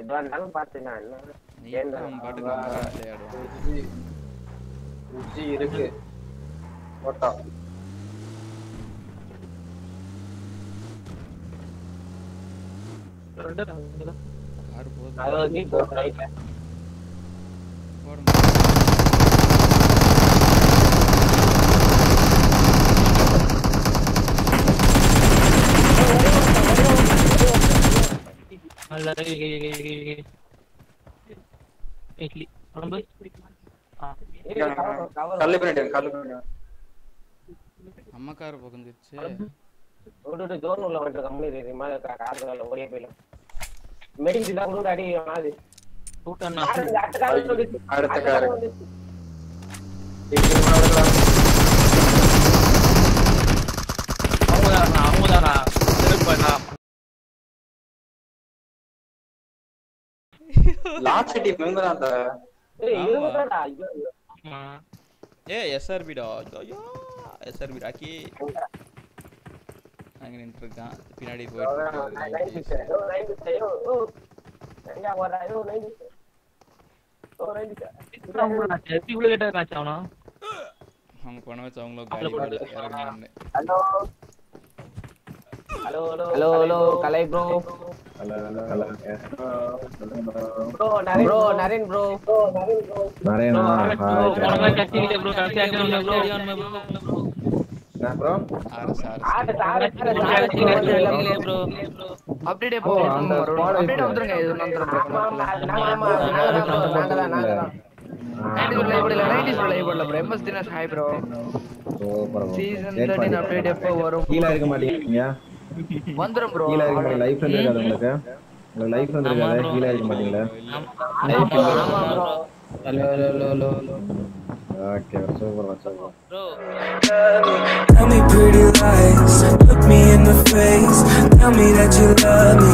விளாண்டாலும் பார்த்து நான் என்ன பாட்டுக்கு இருக்கு. போடுங்க இட்லி. குழம்பு? கல்லு பண்ணிட்டேன் கல்லு பண்ணிட்டேன் அம்மா கார் புகுந்துச்சு விட்டுட்டு ஜோன் உள்ள வந்துட்டு கம்பெனி மேல கார் ஓடியே போயிடும். மெடிக்கல் தான் கூட அடி அடுத்த கார். அடுத்த அடுத்த கார் லாஸ்ட் டீம் இவங்க தான் அந்த இருபதாடா, ஐயோ, எஸ்ஆர்பி ராக்கி அங்க நின்று இருக்கான். பின்னாடி போயிட்டு அவங்க பணம் வச்சு அவங்களும் hello. Hello hello hello Kalai bro bro Naren bro Naren bro bro bro ஆடு ஆடு ப்ரோ. வந்துருங்க இது வந்துரும் நாங்க தான் நாங்க தான் bro MS Dinesh hi bro season thirteen update எப்போ வரும்? கீழே இருக்க மாட்டீங்க. வந்துரும் ப்ரோ கீழே இருக்க லைஃப் இருக்காது உங்களுக்கு. உங்களுக்கு லைஃப் இருக்காது. கீழே இருக்க மாட்டீங்களா? ஆமா bro hello hello hello okay super super bro Tell me pretty lies, look me in the face. Tell me that you love me,